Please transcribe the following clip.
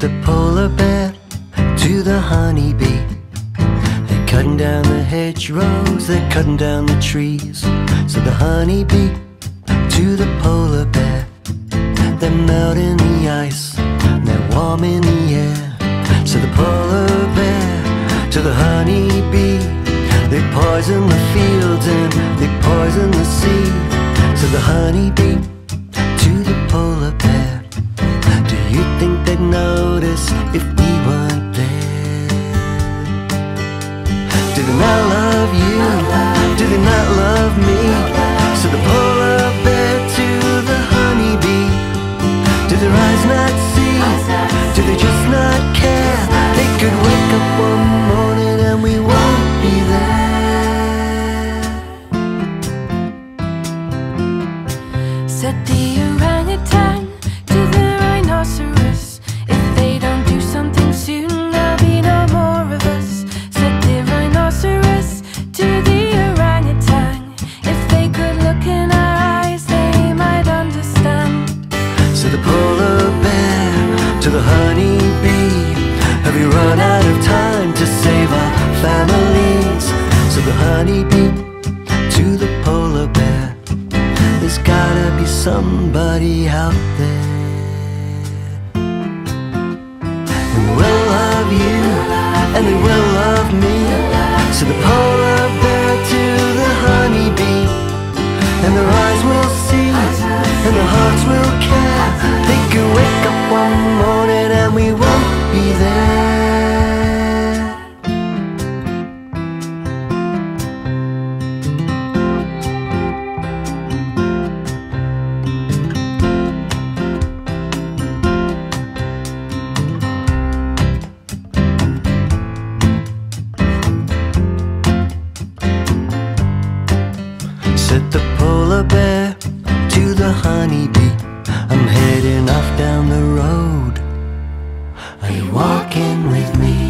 the polar bear to the honeybee. They're cutting down the hedgerows, they're cutting down the trees. So the honeybee to the polar bear. They're melting the ice, they're warming the air. So the polar bear to the honeybee. They poison the fields and they poison the sea. So the honeybee notice if we weren't there? Do they not love you? Do they not love me? So the polar bear to the honeybee. Do their eyes not see? Do they just not care? They could wake up one morning and we won't be there. Said the So the polar bear to the honeybee. Have we run out of time to save our families? So the honeybee to the polar bear. There's gotta be somebody out there who will love you and they will love me. So the polar morning and we won't be there. Said the Are you walking with me?